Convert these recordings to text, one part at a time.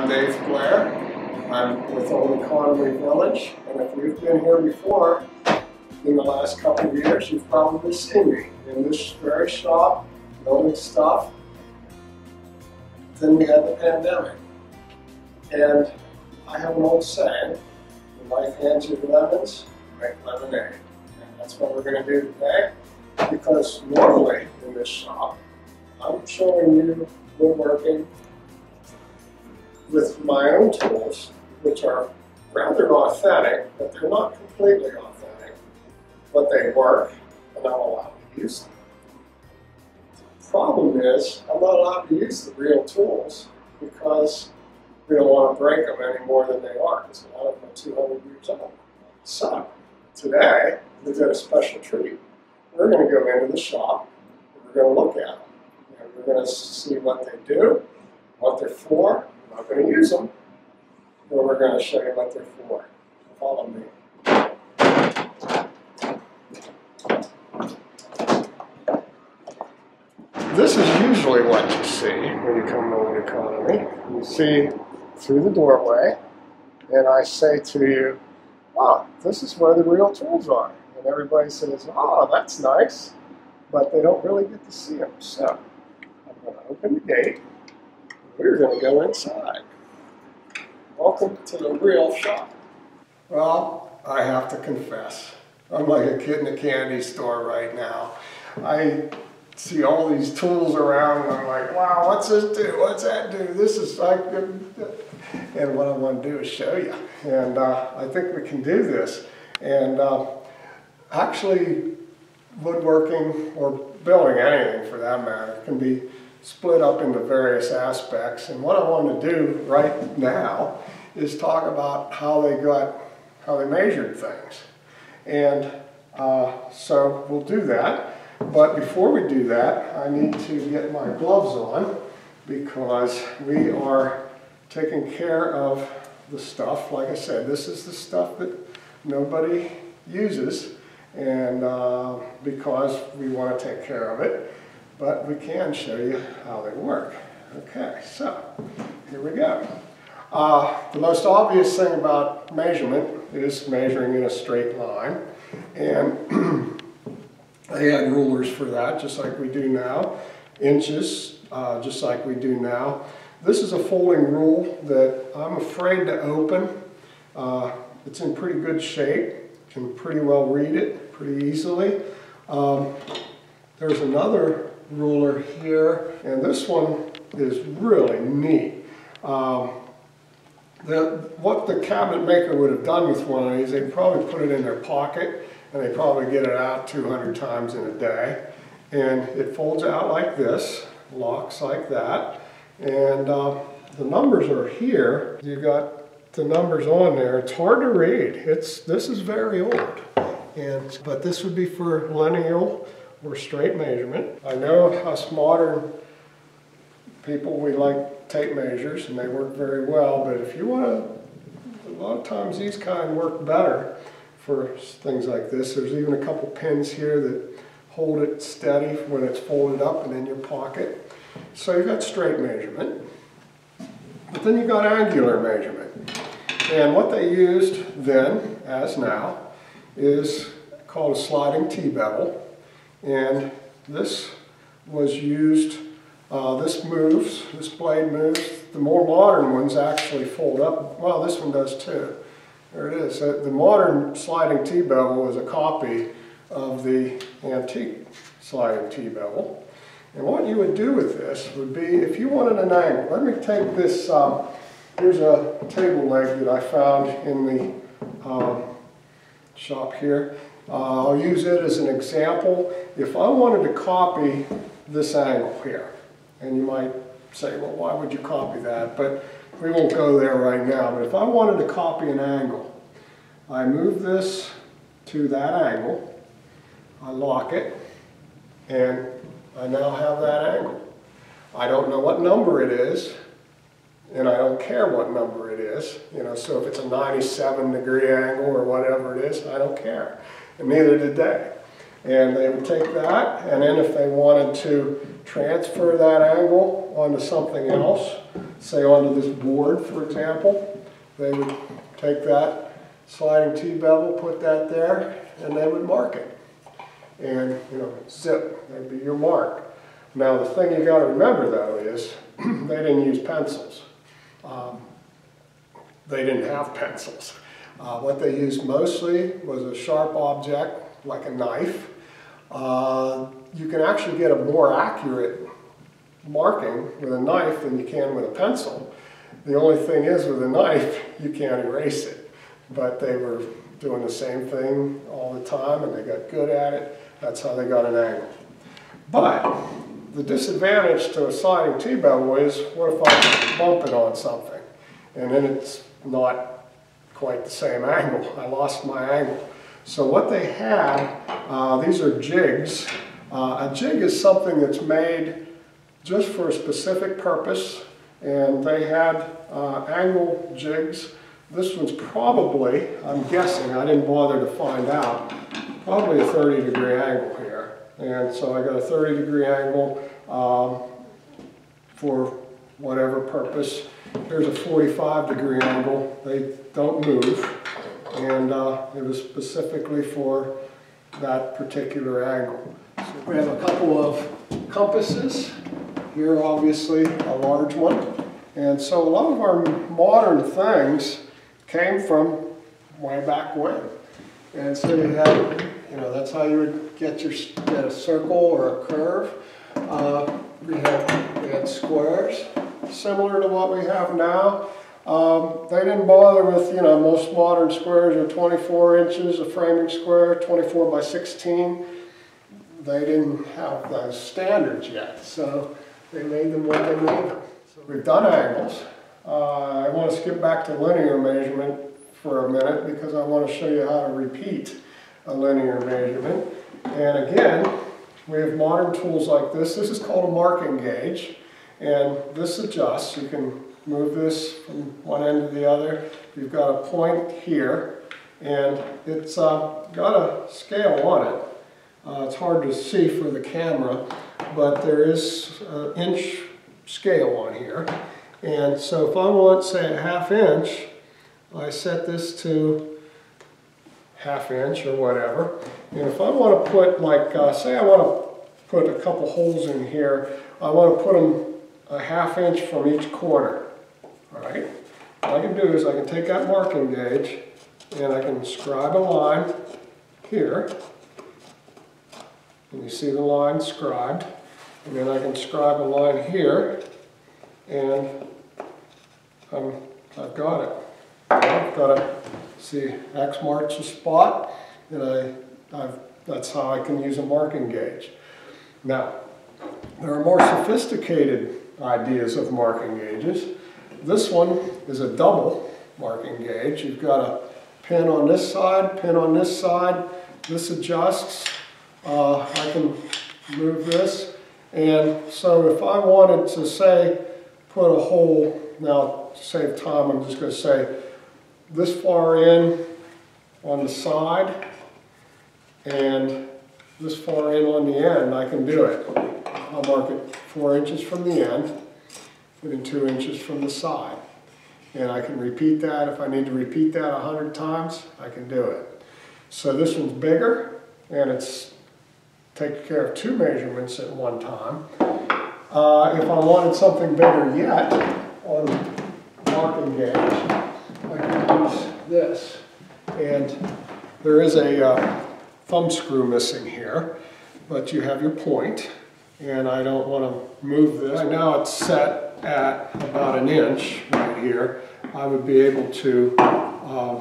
I'm Dave Blair. I'm with Old Economy Village, and if you've been here before in the last couple of years, you've probably seen me in this very shop, building stuff. Then we had the pandemic. And I have an old saying, life hands you lemons, make lemonade. And that's what we're going to do today, because normally in this shop, I'm showing you woodworking with my own tools, which are rather authentic, but they're not completely authentic. But they work, and I'm allowed to use them. The problem is, I'm not allowed to use the real tools because we don't want to break them any more than they are, because a lot of them are 200 years old. So, today, we've got a special treat. We're going to go into the shop, and we're going to look at them. And we're going to see what they do, what they're for, I'm not going to use them, but we're going to show you what they're for. Follow me. This is usually what you see when you come to Old Economy. You see through the doorway, and I say to you, oh, this is where the real tools are. And everybody says, oh, that's nice, but they don't really get to see them. So I'm going to open the gate, we're going to go inside. Welcome to the real shop. Well, I have to confess, I'm like a kid in a candy store right now. I see all these tools around and I'm like, wow, what's this do? What's that do? This is like, and what I want to do is show you. And uh, I think we can do this. And uh, actually, woodworking or building anything for that matter can be split up into various aspects. And what I want to do right now is talk about how they got, how they measured things. And uh, so we'll do that. But before we do that, I need to get my gloves on because we are taking care of the stuff. Like I said, this is the stuff that nobody uses and uh, because we want to take care of it but we can show you how they work. Okay, so here we go. Uh, the most obvious thing about measurement is measuring in a straight line. And they had rulers for that, just like we do now. Inches, uh, just like we do now. This is a folding rule that I'm afraid to open. Uh, it's in pretty good shape. Can pretty well read it pretty easily. Um, there's another ruler here, and this one is really neat. Um, the, what the cabinet maker would have done with one of these, they'd probably put it in their pocket, and they probably get it out 200 times in a day. And it folds out like this, locks like that, and uh, the numbers are here. You've got the numbers on there. It's hard to read. It's this is very old, and but this would be for lineal or straight measurement. I know us modern people, we like tape measures and they work very well, but if you want to, a lot of times these kind work better for things like this. There's even a couple pins here that hold it steady when it's folded up and in your pocket. So you've got straight measurement, but then you've got angular measurement. And what they used then, as now, is called a sliding T-bevel. And this was used, uh, this moves, this blade moves. The more modern ones actually fold up. Well, this one does too. There it is. The modern sliding T-bevel is a copy of the antique sliding T-bevel. And what you would do with this would be, if you wanted an angle, let me take this, um, here's a table leg that I found in the um, shop here. Uh, I'll use it as an example. If I wanted to copy this angle here, and you might say, well, why would you copy that? But we won't go there right now. But if I wanted to copy an angle, I move this to that angle, I lock it, and I now have that angle. I don't know what number it is, and I don't care what number it is. You know, so if it's a 97 degree angle or whatever it is, I don't care and neither did they. And they would take that, and then if they wanted to transfer that angle onto something else, say onto this board, for example. They would take that sliding T-bevel, put that there, and they would mark it. And, you know, zip, that'd be your mark. Now, the thing you gotta remember though is, they didn't use pencils. Um, they didn't have pencils. Uh, what they used mostly was a sharp object, like a knife. Uh, you can actually get a more accurate marking with a knife than you can with a pencil. The only thing is with a knife, you can't erase it. But they were doing the same thing all the time and they got good at it. That's how they got an angle. But the disadvantage to a sliding T-bevel is, what if I bump it on something? And then it's not quite the same angle. I lost my angle. So what they had, uh, these are jigs. Uh, a jig is something that's made just for a specific purpose, and they had uh, angle jigs. This one's probably, I'm guessing, I didn't bother to find out, probably a 30 degree angle here. And so I got a 30 degree angle um, for whatever purpose. Here's a 45 degree angle. They don't move. And uh, it was specifically for that particular angle. So we have a couple of compasses. Here obviously a large one. And so a lot of our modern things came from way back when. And so you had, you know, that's how you would get your get a circle or a curve. Uh, we had we had squares, similar to what we have now. Um, they didn't bother with, you know, most modern squares are 24 inches, a framing square, 24 by 16. They didn't have those standards yet, so they made them what they made them. So we've done angles. Uh, I want to skip back to linear measurement for a minute because I want to show you how to repeat a linear measurement. And again, we have modern tools like this. This is called a marking gauge. And this adjusts. You can move this from one end to the other. You've got a point here. And it's uh, got a scale on it. Uh, it's hard to see for the camera, but there is an inch scale on here. And so if I want, say, a half inch, I set this to half inch or whatever. And if I want to put like, uh, say I want to put a couple holes in here, I want to put them a half inch from each corner. All right? What I can do is I can take that marking gauge and I can scribe a line here. And you see the line scribed. And then I can scribe a line here and um, I've got it. I've got to see X marks a spot, and I, I've, that's how I can use a marking gauge. Now, there are more sophisticated ideas of marking gauges. This one is a double marking gauge. You've got a pin on this side, pin on this side. This adjusts. Uh, I can move this. And so if I wanted to say, put a hole, now to save time, I'm just going to say this far in on the side and this far in on the end, I can do it. I'll mark it four inches from the end and two inches from the side. And I can repeat that. If I need to repeat that a hundred times, I can do it. So this one's bigger and it's taking care of two measurements at one time. Uh, if I wanted something bigger yet on marking gauge, I can use this. And there is a uh, thumb screw missing here, but you have your point, and I don't want to move this. Now it's set at about an inch right here. I would be able to uh,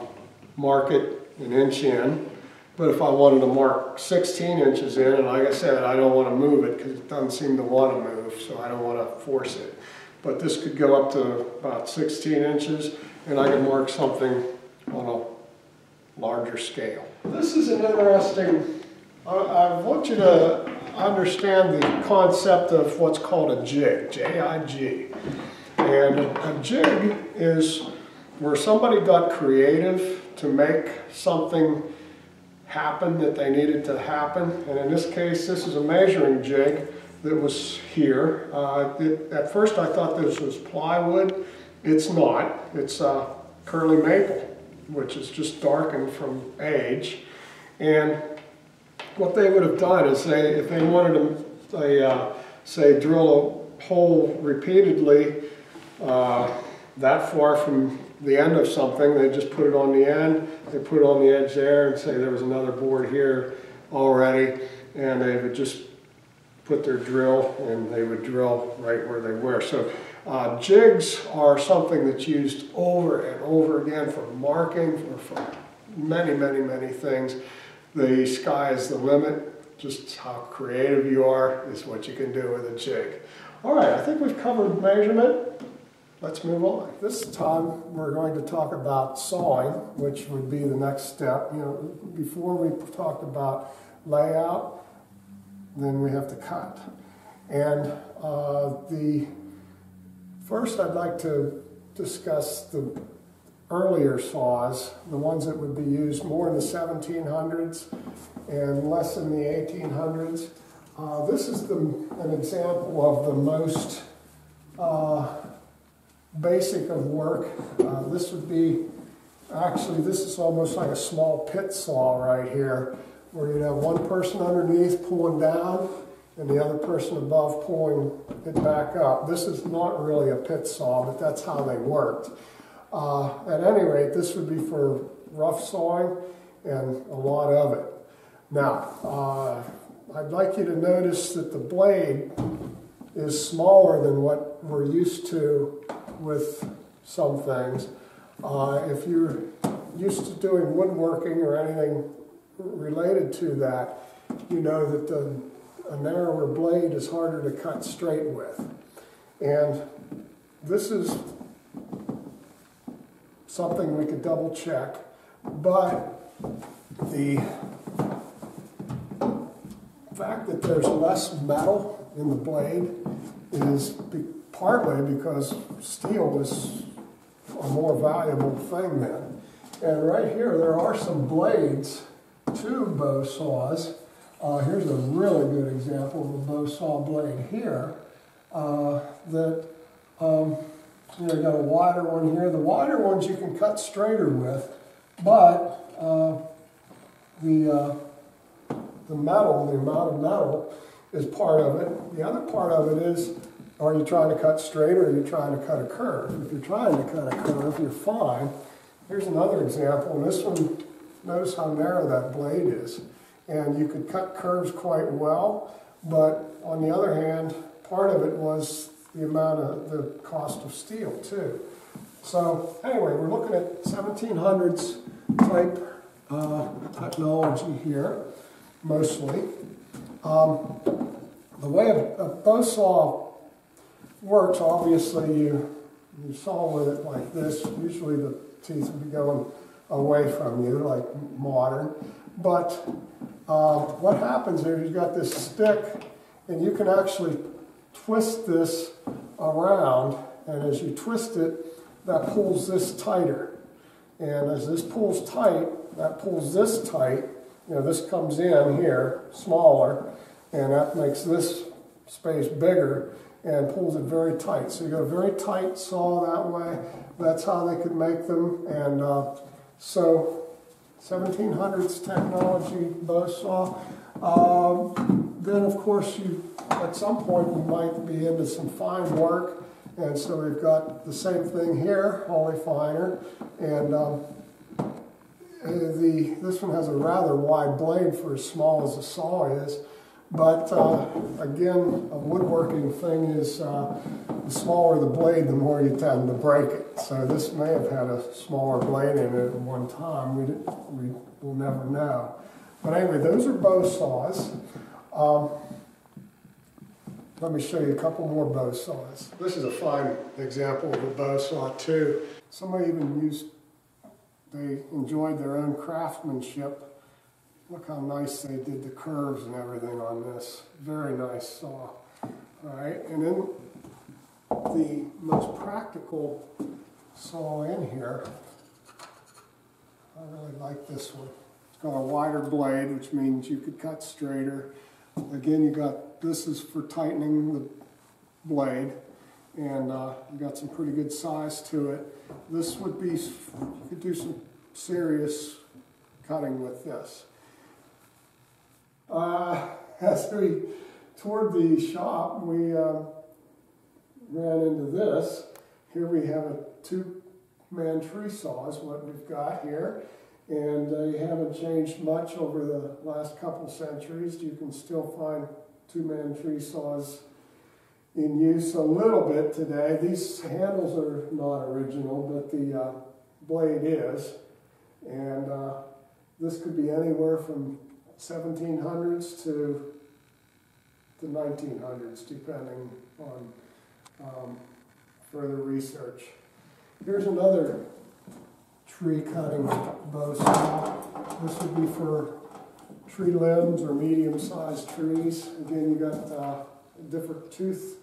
mark it an inch in, but if I wanted to mark 16 inches in, and like I said, I don't want to move it because it doesn't seem to want to move, so I don't want to force it. But this could go up to about 16 inches, and I could mark something on a larger scale. This is an interesting, I, I want you to understand the concept of what's called a jig, J-I-G. And a, jig is where somebody got creative to make something happen that they needed to happen. And in this case, this is a measuring jig that was here. Uh, it, at first I thought this was plywood. It's not. It's uh, curly maple, which is just darkened from age. And what they would have done is they, if they wanted to, they, uh, say, drill a hole repeatedly uh, that far from the end of something, they just put it on the end, they put it on the edge there and say there was another board here already, and they would just put their drill and they would drill right where they were. So uh, jigs are something that's used over and over again for marking, for, for many, many, many things. The sky is the limit. Just how creative you are is what you can do with a jig. All right, I think we've covered measurement. Let's move on. This time we're going to talk about sawing, which would be the next step. You know, before we talked about layout, then we have to cut. And uh, the first I'd like to discuss the earlier saws, the ones that would be used more in the 1700s and less in the 1800s. Uh, this is the, an example of the most uh, basic of work. Uh, this would be, actually this is almost like a small pit saw right here, where you'd have one person underneath pulling down and the other person above pulling it back up. This is not really a pit saw, but that's how they worked. Uh, at any rate, this would be for rough sawing and a lot of it. Now, uh, I'd like you to notice that the blade is smaller than what we're used to with some things. Uh, if you're used to doing woodworking or anything related to that, you know that the, a narrower blade is harder to cut straight with. And this is something we could double check, but the fact that there's less metal in the blade is be partly because steel was a more valuable thing then. And right here, there are some blades to bow saws. Uh, here's a really good example of a bow saw blade here uh, that, um, you know, got a wider one here. The wider ones you can cut straighter with, but uh, the, uh, the metal, the amount of metal is part of it. The other part of it is are you trying to cut straight or are you trying to cut a curve? If you're trying to cut a curve, you're fine. Here's another example, and this one, notice how narrow that blade is. And you could cut curves quite well, but on the other hand, part of it was the amount of the cost of steel too. So anyway, we're looking at 1700s type uh, technology here, mostly. Um, the way a, bow saw works, obviously you, you saw with it like this. Usually the teeth would be going away from you, like modern. But uh, what happens is you've got this stick, and you can actually twist this around, and as you twist it, that pulls this tighter. And as this pulls tight, that pulls this tight. You know, this comes in here, smaller, and that makes this space bigger and pulls it very tight. So you got a very tight saw that way. That's how they could make them. And uh, so 1700s technology bow saw. Um, then of course you, at some point you might be into some fine work. And so we've got the same thing here, Holley Finer. And um, the, this one has a rather wide blade for as small as the saw is. But uh, again, a woodworking thing is uh, the smaller the blade, the more you tend to break it. So this may have had a smaller blade in it at one time. We, we will never know. But anyway, those are bow saws. Um, let me show you a couple more bow saws. This is a fine example of a bow saw too. Somebody even used, they enjoyed their own craftsmanship Look how nice they did the curves and everything on this. Very nice saw. All right, and then the most practical saw in here, I really like this one. It's got a wider blade, which means you could cut straighter. Again, you got, this is for tightening the blade, and uh, you got some pretty good size to it. This would be, you could do some serious cutting with this. Uh, as we toured the shop, we um, ran into this. Here we have a two-man tree saw is what we've got here. And they haven't changed much over the last couple centuries. You can still find two-man tree saws in use a little bit today. These handles are not original, but the uh, blade is. And uh, this could be anywhere from 1700s to the 1900s, depending on um, further research. Here's another tree cutting bow saw. This would be for tree limbs or medium-sized trees. Again, you got uh, different tooth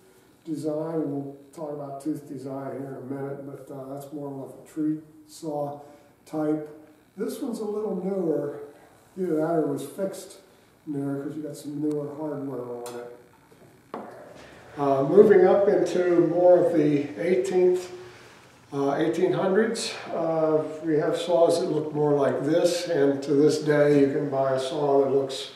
design. We'll talk about tooth design here in a minute, but uh, that's more of a tree saw type. This one's a little newer. Either that or was fixed newer because you got some newer hardware on it. Uh, moving up into more of the 18th, uh, 1800s, uh, we have saws that look more like this, and to this day you can buy a saw that looks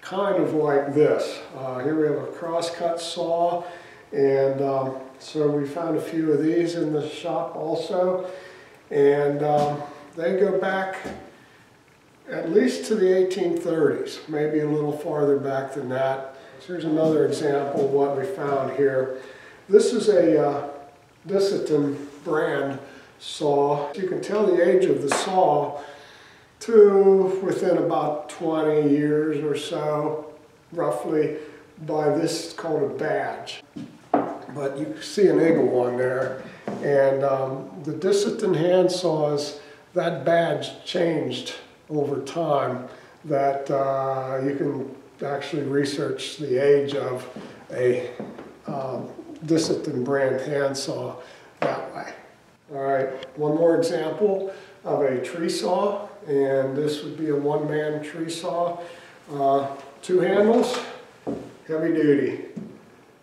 kind of like this. Uh, here we have a crosscut saw, and um, so we found a few of these in the shop also, and um, they go back at least to the 1830s, maybe a little farther back than that. So here's another example of what we found here. This is a uh, Disston brand saw. You can tell the age of the saw to within about 20 years or so, roughly, by this it's called a badge. But you see an eagle on there. And um, the Disston hand saws, that badge changed over time that uh, you can actually research the age of a um, Disston brand handsaw that way. All right, one more example of a tree saw, and this would be a one-man tree saw. Uh, two handles, heavy duty.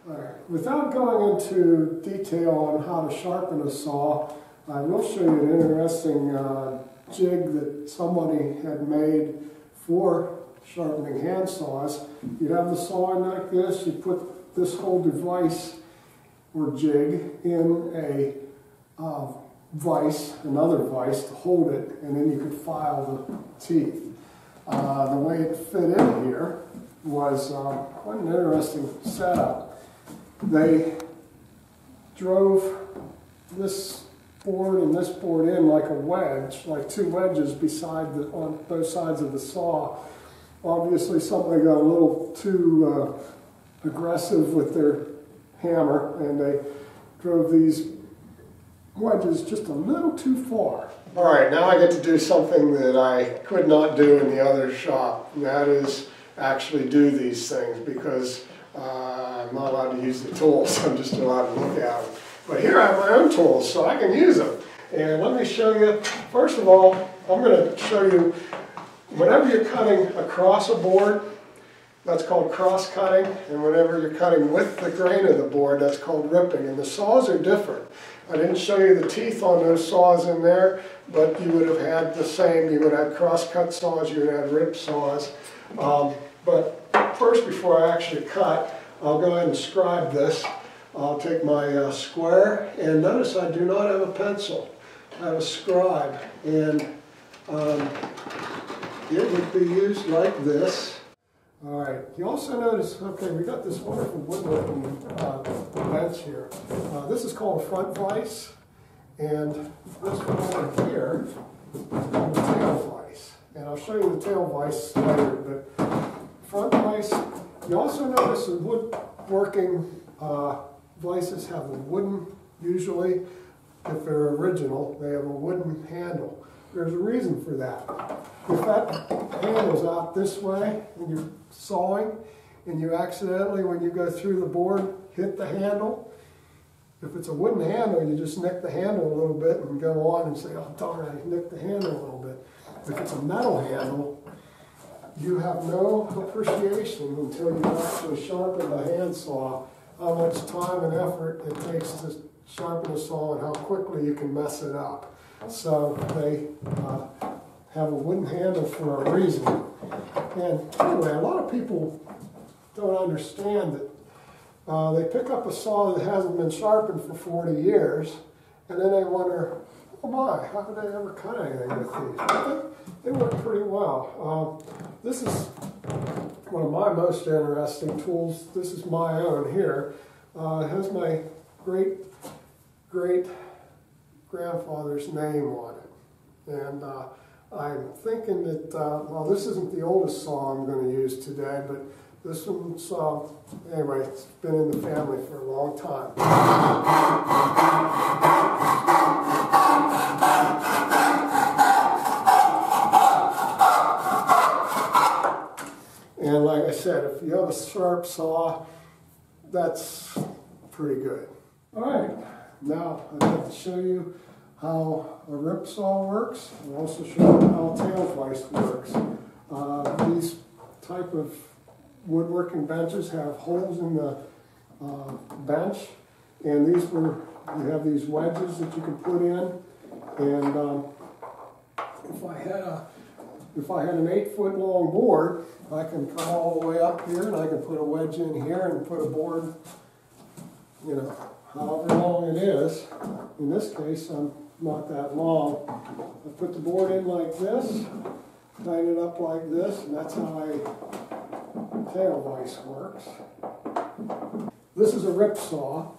All right, without going into detail on how to sharpen a saw, I will show you an interesting uh, jig that somebody had made for sharpening hand saws. You have the saw in like this, you put this whole device or jig in a uh, vise, another vise to hold it, and then you could file the teeth. Uh, the way it fit in here was uh, quite an interesting setup. They drove this board and this board in like a wedge, like two wedges beside the, on both sides of the saw obviously somebody got a little too uh, aggressive with their hammer and they drove these wedges just a little too far. All right, now I get to do something that I could not do in the other shop, and that is actually do these things because uh, I'm not allowed to use the tools, I'm just allowed to look at them. But here I have my own tools, so I can use them. And let me show you, first of all, I'm going to show you Whenever you're cutting across a board, that's called cross cutting, and whenever you're cutting with the grain of the board, that's called ripping. And the saws are different. I didn't show you the teeth on those saws in there, but you would have had the same. You would have cross cut saws, you would have rip saws. Um, but first, before I actually cut, I'll go ahead and scribe this. I'll take my uh, square, and notice I do not have a pencil. I have a scribe, and um, it would be used like this. All right, you also notice, okay, we got this wonderful woodworking uh, bench here. Uh, this is called a front vise, and this one here is called a tail vise. And I'll show you the tail vise later, but front vise, you also notice the woodworking uh, vices have a wooden, usually, if they're original, they have a wooden handle. There's a reason for that. If that handle's out this way and you're sawing and you accidentally, when you go through the board, hit the handle, if it's a wooden handle, you just nick the handle a little bit and go on and say, oh darn, I nicked the handle a little bit. If it's a metal handle, you have no appreciation until you actually sharpen the handsaw how much time and effort it takes to sharpen a saw and how quickly you can mess it up. So they uh, have a wooden handle for a reason. And anyway, a lot of people don't understand that uh, they pick up a saw that hasn't been sharpened for 40 years, and then they wonder, oh my, how did I ever cut anything with these? They, they work pretty well. Um, this is one of my most interesting tools. This is my own here. Uh, it has my great great grandfather's name on it. And uh, I'm thinking that, uh, well, this isn't the oldest saw I'm going to use today, but this one's, uh, anyway, it's been in the family for a long time. And like I said, if you have a sharp saw, that's pretty good. All right, now I'd like to show you how a rip saw works. I'll also show you how a tail vise works. Uh, these type of woodworking benches have holes in the uh, bench, and these were you have these wedges that you can put in, and um, if I had a if I had an eight foot long board, I can come all the way up here and I can put a wedge in here and put a board, you know, however long it is. In this case, I'm not that long. I put the board in like this, tighten it up like this, and that's how a tail vise works. This is a rip saw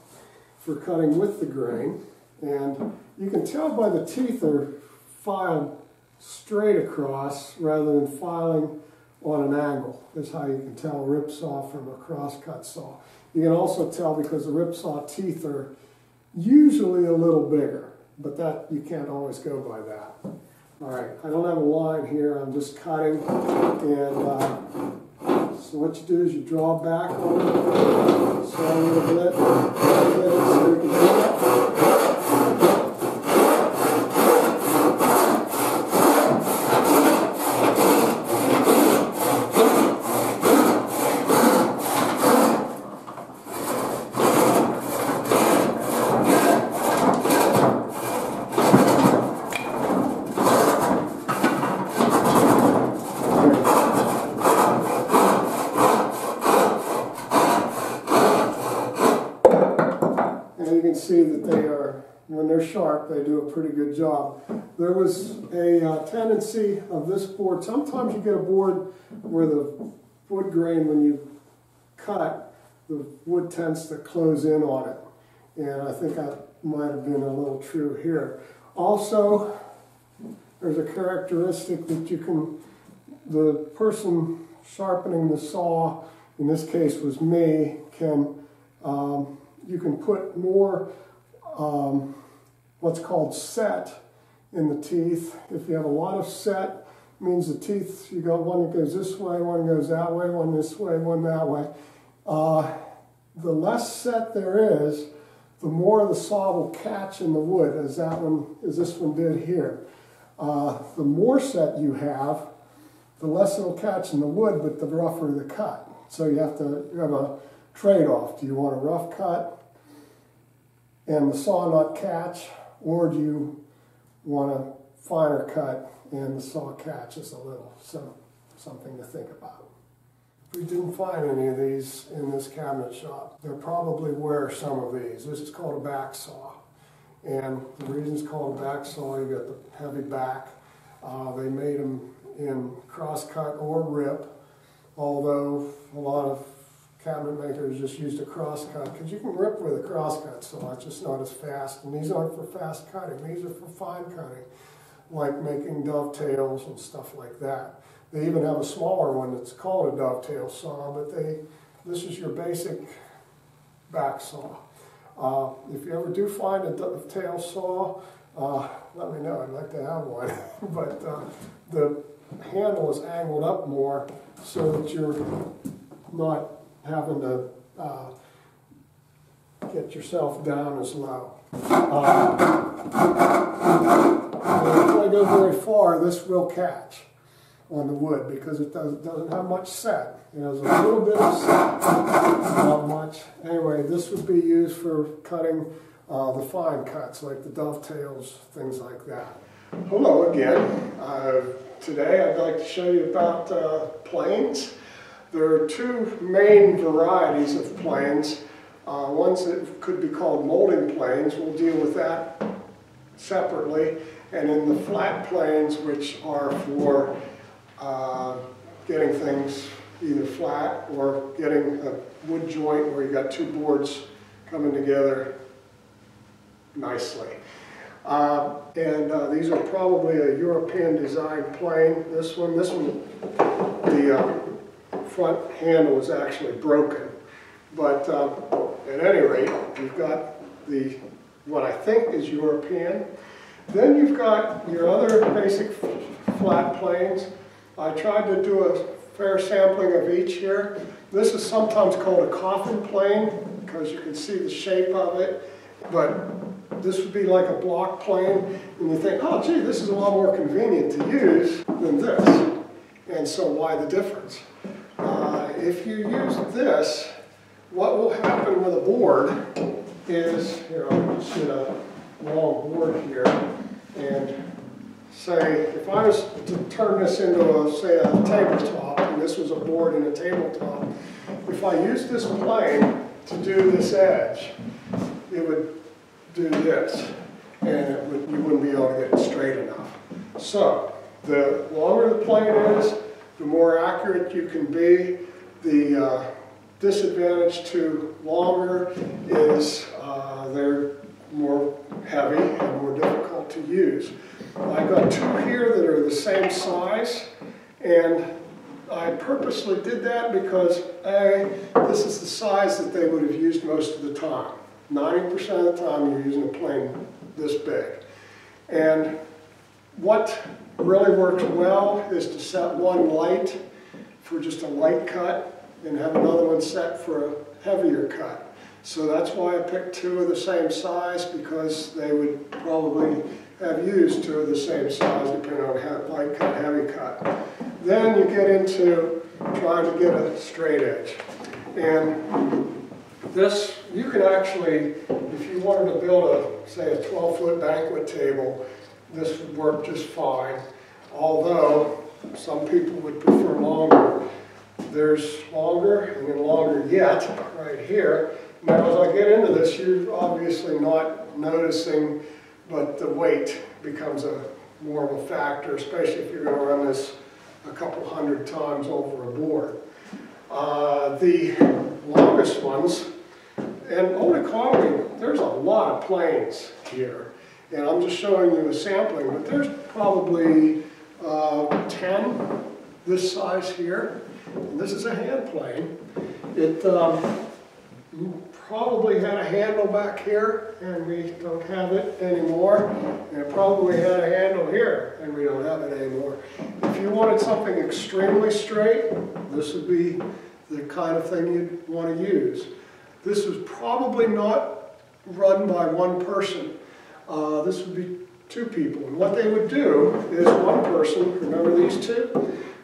for cutting with the grain, and you can tell by the teeth are filed straight across rather than filing on an angle. is how you can tell a rip saw from a crosscut saw. You can also tell because the rip saw teeth are usually a little bigger, but that you can't always go by that. All right, I don't have a line here, I'm just cutting, and uh, so what you do is you draw back on it, so a little bit, so you can do that. see that they are, when they're sharp, they do a pretty good job. There was a uh, tendency of this board, sometimes you get a board where the wood grain, when you cut, the wood tends to close in on it. And I think that might have been a little true here. Also, there's a characteristic that you can, the person sharpening the saw, in this case was me, can um, you can put more um, what's called set in the teeth. If you have a lot of set, means the teeth, you got one that goes this way, one goes that way, one this way, one that way. Uh, the less set there is, the more the saw will catch in the wood, as that one, as this one did here. Uh, the more set you have, the less it'll catch in the wood, but the rougher the cut. So you have to you have a trade-off. Do you want a rough cut and the saw not catch, or do you want a finer cut and the saw catches a little? So something to think about. We didn't find any of these in this cabinet shop. They'll probably wear some of these. This is called a back saw. And the reason it's called a back saw, you got the heavy back. Uh, they made them in crosscut or rip, although a lot of cabinet makers just used a crosscut because you can rip with a crosscut so it's just not as fast. And these aren't for fast cutting, these are for fine cutting, like making dovetails and stuff like that. They even have a smaller one that's called a dovetail saw, but they this is your basic back saw. Uh, if you ever do find a dovetail saw, uh, let me know. I'd like to have one. but uh, the handle is angled up more so that you're not having to uh, get yourself down as low. Uh, if I go very far, this will catch. on the wood because it does, doesn't have much set. It has a little bit of set, not much. Anyway, this would be used for cutting uh, the fine cuts like the dovetails, things like that. Hello again. Uh, today I'd like to show you about uh, planes. There are two main varieties of planes. Uh, ones that could be called molding planes, we'll deal with that separately. And in the flat planes, which are for uh, getting things either flat or getting a wood joint where you've got two boards coming together nicely. Uh, and uh, these are probably a European design plane. This one, this one, the uh, front handle is actually broken. But uh, at any rate, you've got the what I think is European. Then you've got your other basic flat planes. I tried to do a fair sampling of each here. This is sometimes called a coffin plane because you can see the shape of it. But this would be like a block plane, and you think, oh, gee, this is a lot more convenient to use than this. And so why the difference? If you use this, what will happen with a board is, here, I'll just get a long board here, and say, if I was to turn this into, a, say, a tabletop, and this was a board and a tabletop, if I use this plane to do this edge, it would do this, and would, you wouldn't be able to get it straight enough. So, the longer the plane is, the more accurate you can be. The uh, disadvantage to longer is uh, they're more heavy and more difficult to use. I've got two here that are the same size, and I purposely did that because A, this is the size that they would have used most of the time. 90% of the time you're using a plane this big. And what really works well is to set one light for just a light cut and have another one set for a heavier cut. So that's why I picked two of the same size because they would probably have used two of the same size depending on how light cut, heavy cut. Then you get into trying to get a straight edge. And this, you can actually, if you wanted to build a, say, a 12-foot banquet table, this would work just fine. Although, some people would prefer longer. There's longer and then longer yet, right here. Now, as I get into this, you're obviously not noticing, but the weight becomes a more of a factor, especially if you're going to run this a couple hundred times over a board. Uh, the longest ones and Old there's a lot of planes here. And I'm just showing you a sampling, but there's probably uh, 10 this size here. And this is a hand plane. It um, probably had a handle back here, and we don't have it anymore. And it probably had a handle here, and we don't have it anymore. If you wanted something extremely straight, this would be the kind of thing you'd want to use. This was probably not run by one person. Uh, this would be two people. And what they would do is one person, remember these two?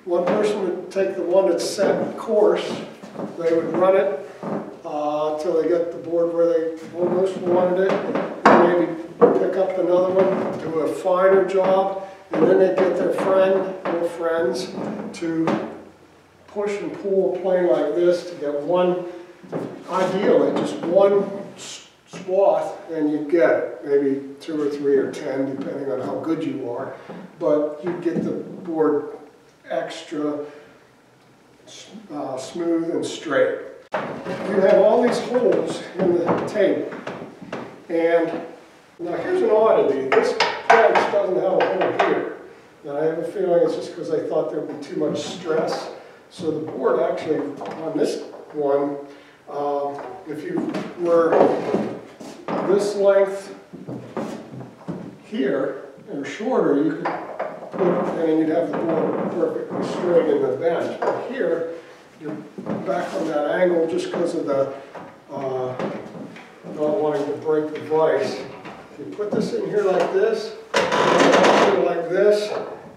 One person would take the one that's set coarse, they would run it uh, until they get the board where they almost wanted it, and maybe pick up another one, do a finer job, and then they'd get their friend or friends to push and pull a plane like this to get one ideally just one swath and you get maybe two or three or ten depending on how good you are, but you get the board extra uh, smooth and straight. You have all these holes in the table and now here's an oddity, this bench doesn't have a hole here. Now I have a feeling it's just because I thought there would be too much stress. So the board actually on this one um, if you were this length here or shorter, you could put, and you'd have the board perfectly straight in the bench. But here, you're back from that angle just because of the uh, not wanting to break the vise. You put this in here like this, like this,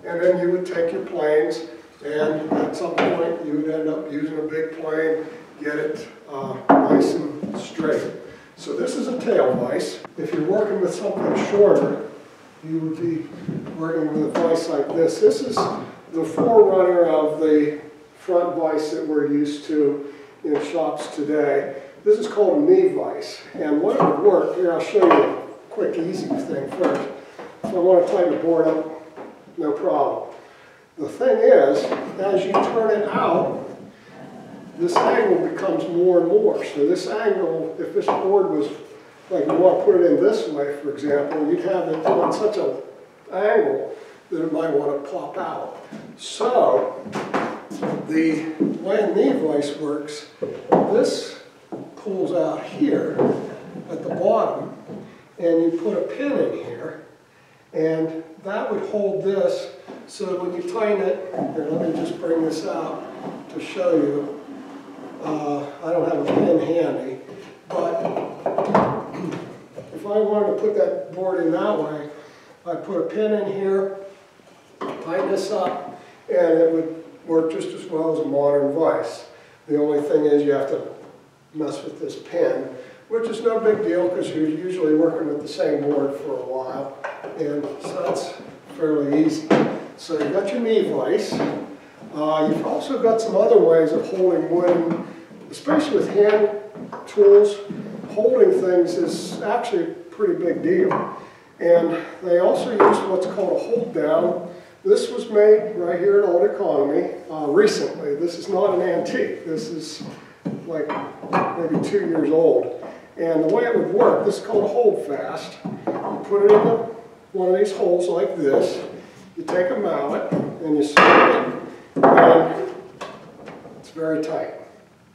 and then you would take your planes And at some point, you would end up using a big plane, get it uh, nice and straight. So this is a tail vise. If you're working with something shorter, you would be working with a vise like this. This is the forerunner of the front vise that we're used to in shops today. This is called a knee vise. And what it would work, here I'll show you a quick easy thing first. If I want to tighten the board up, no problem. The thing is, as you turn it out, this angle becomes more and more. So this angle, if this board was, like you want to put it in this way, for example, you'd have it on such an angle that it might want to pop out. So the way vise works, this pulls out here at the bottom, and you put a pin in here, and that would hold this so when you tighten it, let me just bring this out to show you. Uh, I don't have a pin handy, but if I wanted to put that board in that way, I put a pin in here, tighten this up, and it would work just as well as a modern vise. The only thing is you have to mess with this pin, which is no big deal because you're usually working with the same board for a while, and so that's fairly easy. So you've got your knee vise. Uh, you've also got some other ways of holding wood, especially with hand tools. Holding things is actually a pretty big deal. And they also use what's called a hold down. This was made right here at Old Economy uh, recently. This is not an antique. This is like maybe two years old. And the way it would work, this is called a hold fast. You put it in the, one of these holes like this, you take a mallet and you snap it, and it's very tight.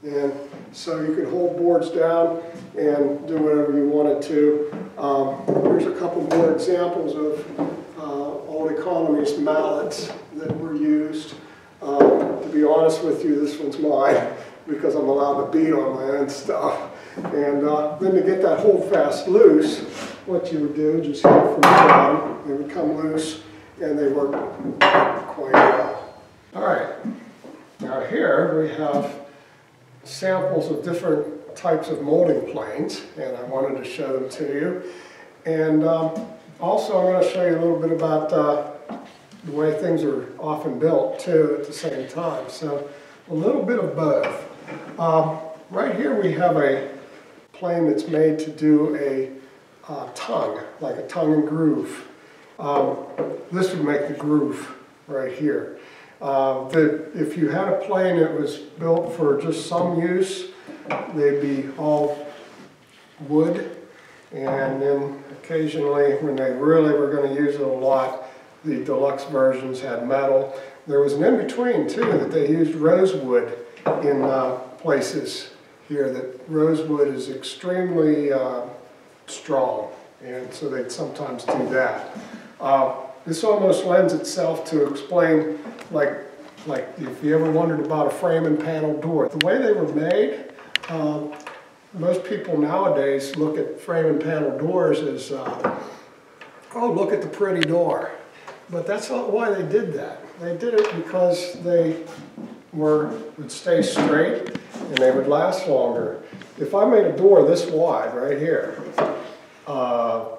And so you can hold boards down and do whatever you wanted to. Um, here's a couple more examples of uh, old economy's mallets that were used. Um, to be honest with you, this one's mine because I'm allowed to beat on my own stuff. And uh, then to get that hold fast loose, what you would do, just hit it from the bottom, it would come loose, and they work quite well. All right, now here we have samples of different types of molding planes, and I wanted to show them to you. And um, also I'm going to show you a little bit about uh, the way things are often built too at the same time. So a little bit of both. Um, right here we have a plane that's made to do a uh, tongue, like a tongue and groove. Um, this would make the groove right here. Uh, if you had a plane that was built for just some use, they'd be all wood. And then occasionally, when they really were going to use it a lot, the deluxe versions had metal. There was an in-between, too, that they used rosewood in uh, places here, that rosewood is extremely uh, strong. And so they'd sometimes do that. Uh, this almost lends itself to explain, like, like if you ever wondered about a frame and panel door. The way they were made, um, most people nowadays look at frame and panel doors as, uh, oh, look at the pretty door. But that's not why they did that. They did it because they were would stay straight and they would last longer. If I made a door this wide right here, uh,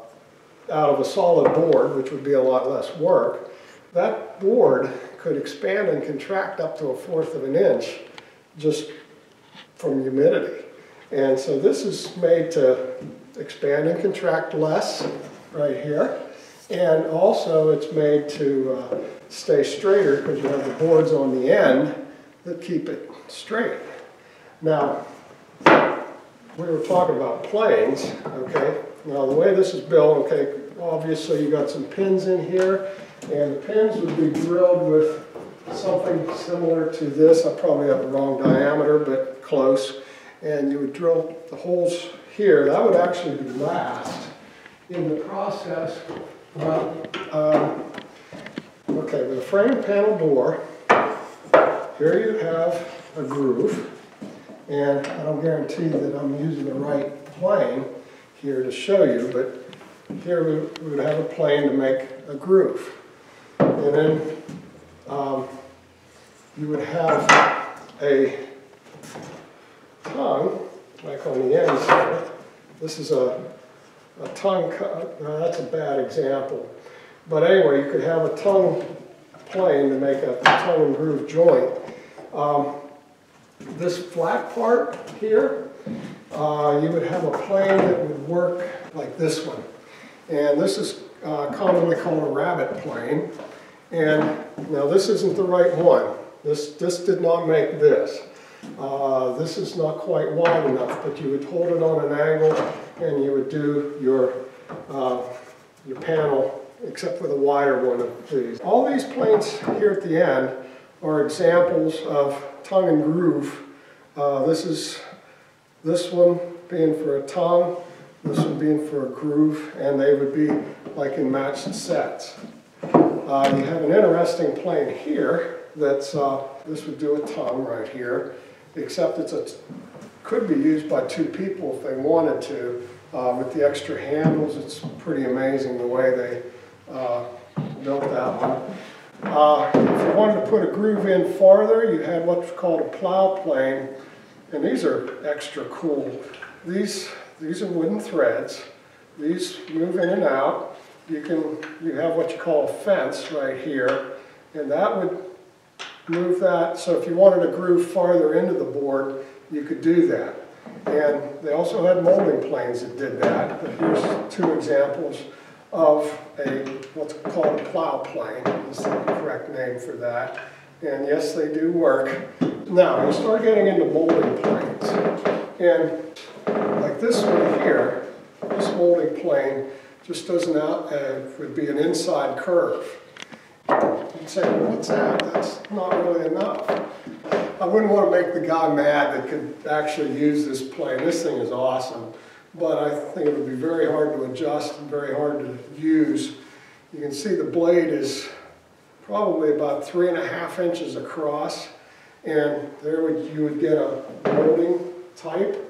out of a solid board, which would be a lot less work, that board could expand and contract up to a fourth of an inch just from humidity. And so this is made to expand and contract less right here. And also it's made to uh, stay straighter because you have the boards on the end that keep it straight. Now, we were talking about planes, okay? Now the way this is built, okay, obviously you got some pins in here, and the pins would be drilled with something similar to this. I probably have the wrong diameter, but close. And you would drill the holes here. That would actually last. In the process, well, um, okay, with a frame panel door, here you have a groove. And I don't guarantee that I'm using the right plane here to show you, but here we would have a plane to make a groove. And then um, you would have a tongue, like on the ends here. This is a, a tongue cut, no, that's a bad example. But anyway, you could have a tongue plane to make a tongue and groove joint. Um, this flat part here, uh, you would have a plane that would work like this one. And this is uh, commonly called a rabbet plane. And now this isn't the right one. This, this did not make this. Uh, this is not quite wide enough, but you would hold it on an angle and you would do your, uh, your panel except for the wider one of these. All these planes here at the end are examples of tongue and groove. Uh, this is this one being for a tongue, this one being for a groove, and they would be like in matched sets. Uh, you have an interesting plane here that's, uh, this would do a tongue right here, except it's a, could be used by two people if they wanted to. Uh, with the extra handles, it's pretty amazing the way they uh, built that one. Uh, if you wanted to put a groove in farther, you had what's called a plow plane, and these are extra cool. These, these are wooden threads. These move in and out. You can, you have what you call a fence right here, and that would move that. So if you wanted to groove farther into the board, you could do that. And they also had molding planes that did that, but here's two examples of a what's called a plow plane, is the correct name for that. And yes, they do work. Now, we start getting into molding planes. And like this one here, this molding plane just doesn't out, uh, would be an inside curve. You'd say, well, what's that? That's not really enough. I wouldn't want to make the guy mad that could actually use this plane. This thing is awesome, but I think it would be very hard to adjust and very hard to use. You can see the blade is probably about three and a half inches across, and there would, you would get a molding type.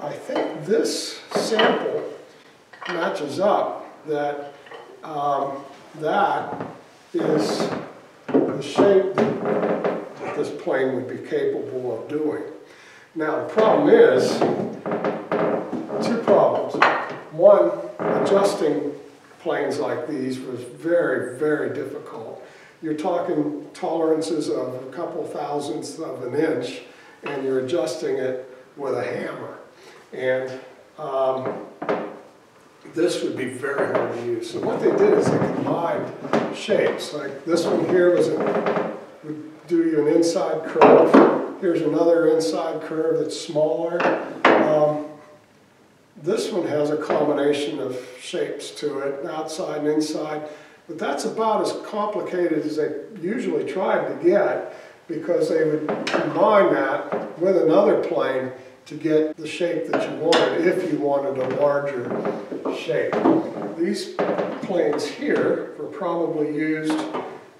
I think this sample matches up that um, that is the shape that this plane would be capable of doing. Now the problem is, two problems. One, adjusting planes like these was very, very difficult. You're talking tolerances of a couple thousandths of an inch, and you're adjusting it with a hammer. And um, this would be very hard to use. So what they did is they combined shapes. Like this one here was a, would do you an inside curve. Here's another inside curve that's smaller. Um, this one has a combination of shapes to it, outside and inside. But that's about as complicated as they usually tried to get because they would combine that with another plane to get the shape that you wanted if you wanted a larger shape. These planes here were probably used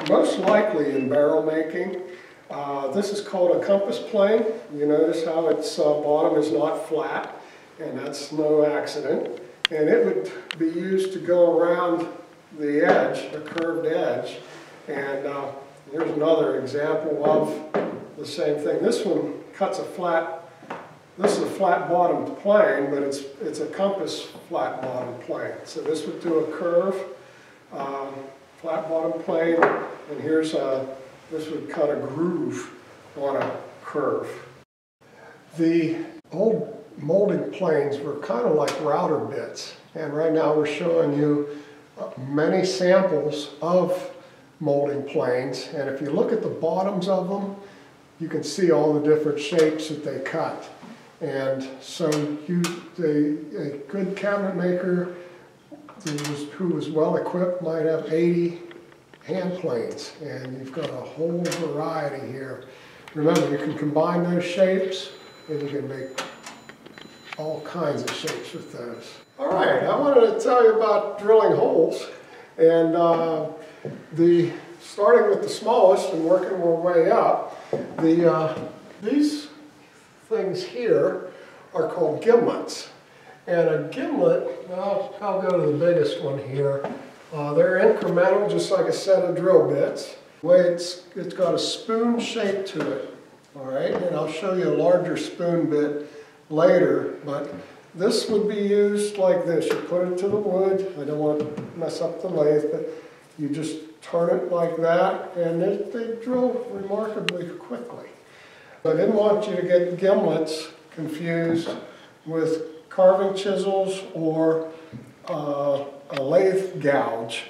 most likely in barrel making. Uh, this is called a compass plane. You notice how its uh, bottom is not flat, and that's no accident. And it would be used to go around the edge, the curved edge. And uh, here's another example of the same thing. This one cuts a flat this is a flat bottomed plane, but it's, it's a compass flat bottomed plane. So this would do a curve, um, flat bottom plane, and here's a, this would cut a groove on a curve. The old molding planes were kind of like router bits, and right now we're showing you many samples of molding planes, and if you look at the bottoms of them, you can see all the different shapes that they cut. And so you, a, good cabinet maker who was, who was well equipped might have 80 hand planes and you've got a whole variety here. Remember, you can combine those shapes and you can make all kinds of shapes with those. All right, I wanted to tell you about drilling holes and uh, the starting with the smallest and working our way up. The uh, these things here are called gimlets. And a gimlet, well, I'll go to the biggest one here. Uh, they're incremental, just like a set of drill bits. The way it's, it's got a spoon shape to it, all right? And I'll show you a larger spoon bit later, but this would be used like this. You put it to the wood. I don't want to mess up the lathe, but you just turn it like that, and they, they drill remarkably quickly. I didn't want you to get gimlets confused with carving chisels or uh, a lathe gouge.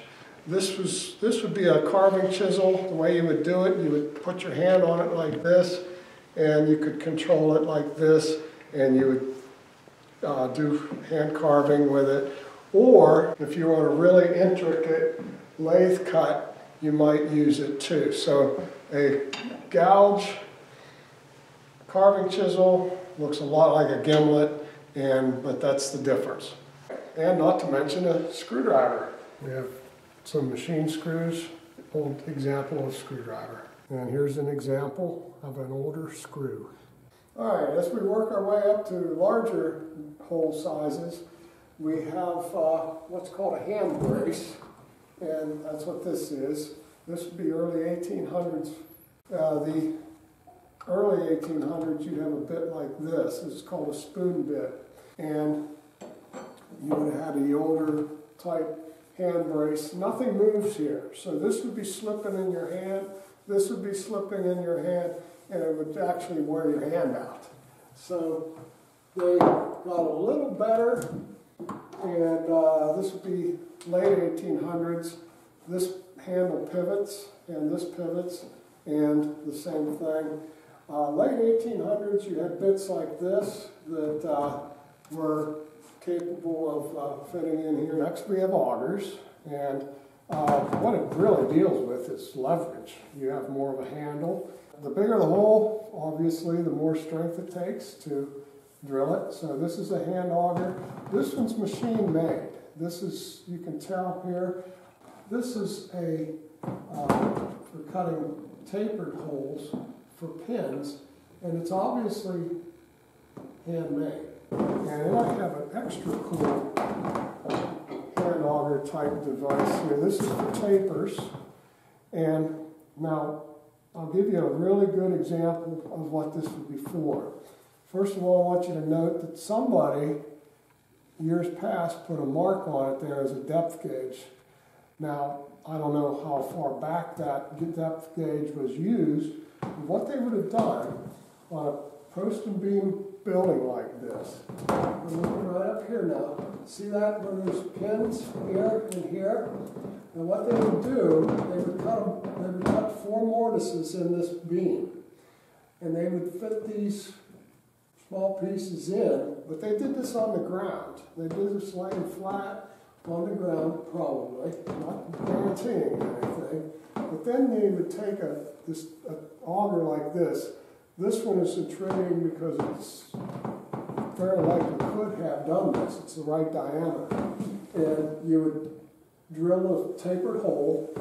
This was this would be a carving chisel. The way you would do it, you would put your hand on it like this, and you could control it like this, and you would uh, do hand carving with it. Or if you want a really intricate lathe cut, you might use it too. So a gouge carving chisel looks a lot like a gimlet, and but that's the difference. And not to mention a screwdriver. We have some machine screws, old example of screwdriver. And here's an example of an older screw. All right, as we work our way up to larger hole sizes, we have uh, what's called a hand brace, and that's what this is. This would be early 1800s. Uh, the early 1800s, you'd have a bit like this. It's called a spoon bit. And you would have had the older type hand brace. Nothing moves here. So this would be slipping in your hand, this would be slipping in your hand, and it would actually wear your hand out. So they got a little better, and uh, this would be late 1800s. This handle pivots, and this pivots, and the same thing. Uh, late 1800s, you had bits like this that uh, were capable of uh, fitting in here. Next we have augers, and uh, what it really deals with is leverage. You have more of a handle. The bigger the hole, obviously, the more strength it takes to drill it. So this is a hand auger. This one's machine made. This is, you can tell here, this is a, uh, for cutting tapered holes for pins, and it's obviously handmade. And then I have an extra cool hand auger type device here. This is for tapers. And now I'll give you a really good example of what this would be for. First of all, I want you to note that somebody years past put a mark on it there as a depth gauge. Now, I don't know how far back that depth gauge was used, but what they would have done on a post and beam building like this. I'm looking right up here now. See that where there's pins here and here? And what they would do, they would cut, they would cut four mortises in this beam. And they would fit these small pieces in, but they did this on the ground. They did this laying flat on the ground, probably, not guaranteeing anything. But then they would take a, this, a auger like this, this one is intriguing because it's very likely could have done this. It's the right diameter. And you would drill a tapered hole,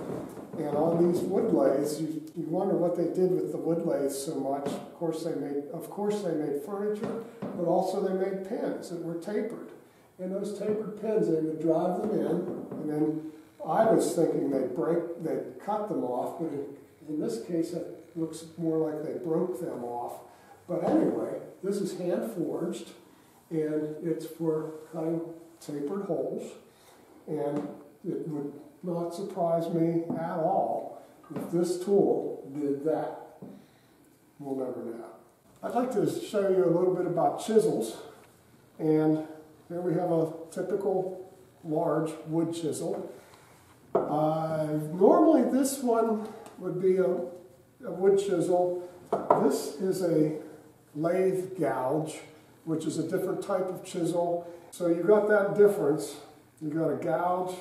and on these wood lathes, you, you wonder what they did with the wood lathes so much. Of course, they made, of course, they made furniture, but also they made pins that were tapered. And those tapered pins, they would drive them in, and then I was thinking they'd break, they'd cut them off, but in, in this case, looks more like they broke them off. But anyway, this is hand forged and it's for cutting tapered holes. And it would not surprise me at all if this tool did that. We'll never know. I'd like to show you a little bit about chisels. And here we have a typical large wood chisel. Uh, normally this one would be a a wood chisel. This is a lathe gouge, which is a different type of chisel. So you got that difference. You got a gouge,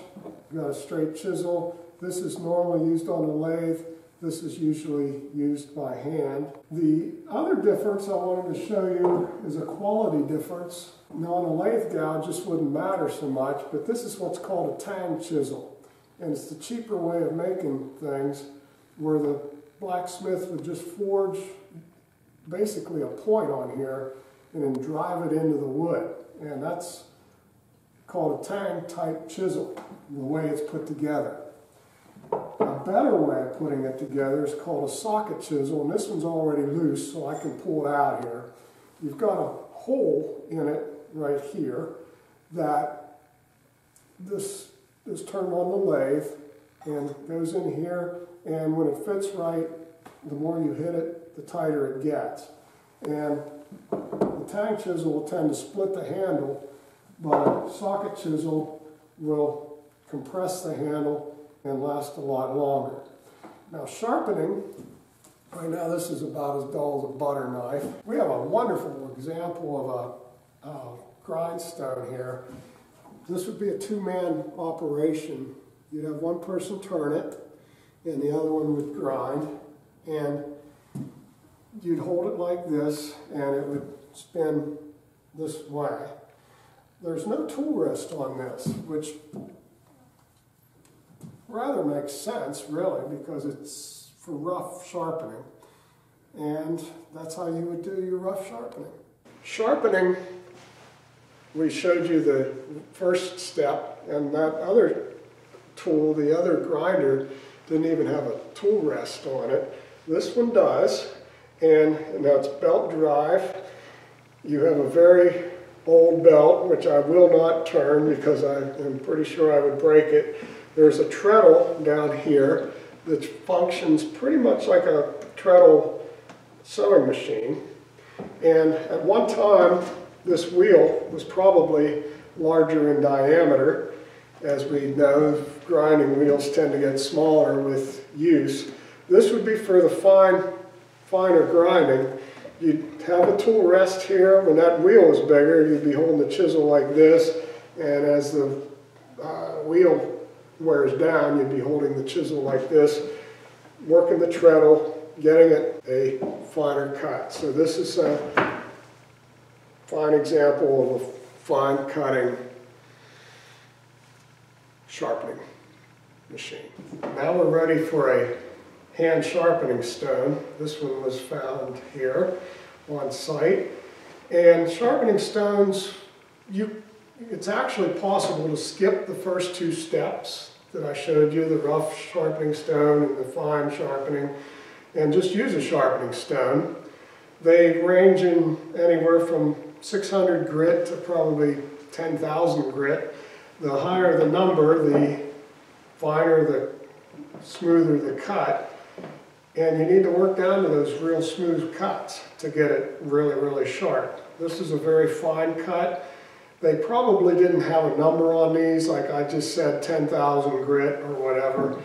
you got a straight chisel. This is normally used on a lathe. This is usually used by hand. The other difference I wanted to show you is a quality difference. Now on a lathe gouge, this wouldn't matter so much, but this is what's called a tang chisel. And it's the cheaper way of making things where the blacksmith would just forge basically a point on here and then drive it into the wood. And that's called a tang type chisel, the way it's put together. A better way of putting it together is called a socket chisel, and this one's already loose, so I can pull it out here. You've got a hole in it right here that this is turned on the lathe and goes in here, and when it fits right, the more you hit it, the tighter it gets. And the tang chisel will tend to split the handle, but a socket chisel will compress the handle and last a lot longer. Now sharpening, right now this is about as dull as a butter knife. We have a wonderful example of a, a grindstone here. This would be a two-man operation. You'd have one person turn it, and the other one would grind, and you'd hold it like this, and it would spin this way. There's no tool rest on this, which rather makes sense, really, because it's for rough sharpening. And that's how you would do your rough sharpening. Sharpening, we showed you the first step, and that other tool, the other grinder, didn't even have a tool rest on it. This one does, and now it's belt drive. You have a very old belt, which I will not turn because I am pretty sure I would break it. There's a treadle down here that functions pretty much like a treadle sewing machine. And at one time, this wheel was probably larger in diameter. As we know, grinding wheels tend to get smaller with use. This would be for the fine, finer grinding. You'd have a tool rest here. When that wheel is bigger, you'd be holding the chisel like this. And as the uh, wheel wears down, you'd be holding the chisel like this, working the treadle, getting it a finer cut. So this is a fine example of a fine cutting sharpening machine. Now we're ready for a hand sharpening stone. This one was found here on site. And sharpening stones, you, it's actually possible to skip the first two steps that I showed you, the rough sharpening stone and the fine sharpening, and just use a sharpening stone. They range in anywhere from 600 grit to probably 10,000 grit. The higher the number, the finer the smoother the cut. And you need to work down to those real smooth cuts to get it really, really sharp. This is a very fine cut. They probably didn't have a number on these, like I just said 10,000 grit or whatever.